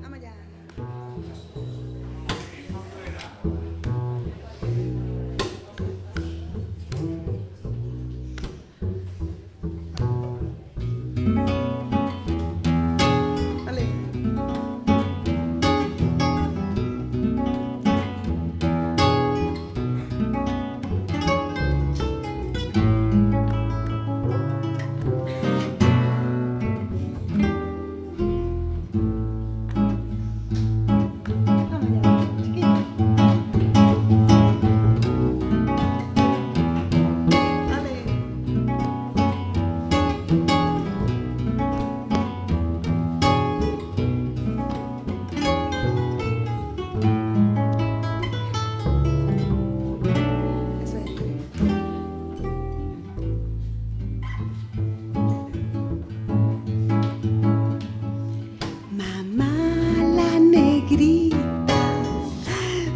那么讲。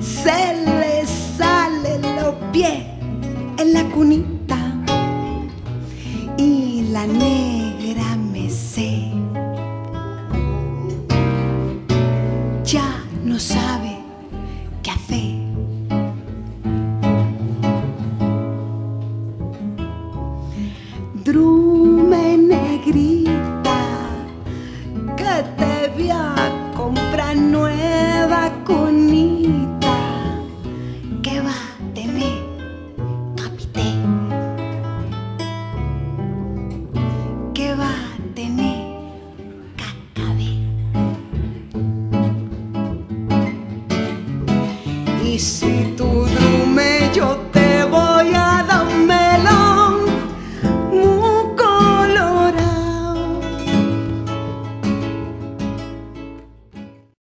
Se le salen los pies en la cunita negra me sé ya no sabe qué hacer. Drume y si